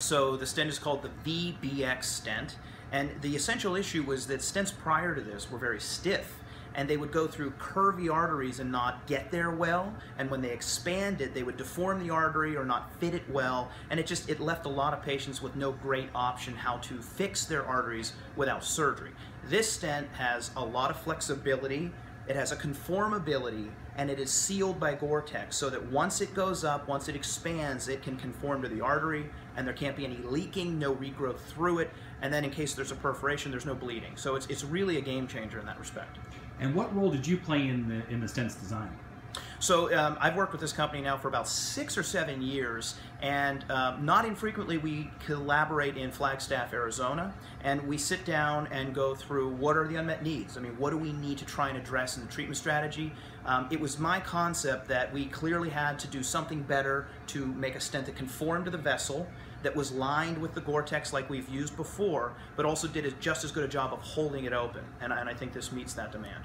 So the stent is called the VBX stent, and the essential issue was that stents prior to this were very stiff, and they would go through curvy arteries and not get there well, and when they expanded, they would deform the artery or not fit it well, and it just it left a lot of patients with no great option how to fix their arteries without surgery. This stent has a lot of flexibility, it has a conformability and it is sealed by Gore-Tex so that once it goes up, once it expands, it can conform to the artery and there can't be any leaking, no regrowth through it, and then in case there's a perforation, there's no bleeding. So it's, it's really a game changer in that respect. And what role did you play in the, in the stent's design? So um, I've worked with this company now for about six or seven years, and um, not infrequently we collaborate in Flagstaff, Arizona, and we sit down and go through what are the unmet needs. I mean, what do we need to try and address in the treatment strategy? Um, it was my concept that we clearly had to do something better to make a stent that conformed to the vessel, that was lined with the Gore-Tex like we've used before, but also did just as good a job of holding it open, and, and I think this meets that demand.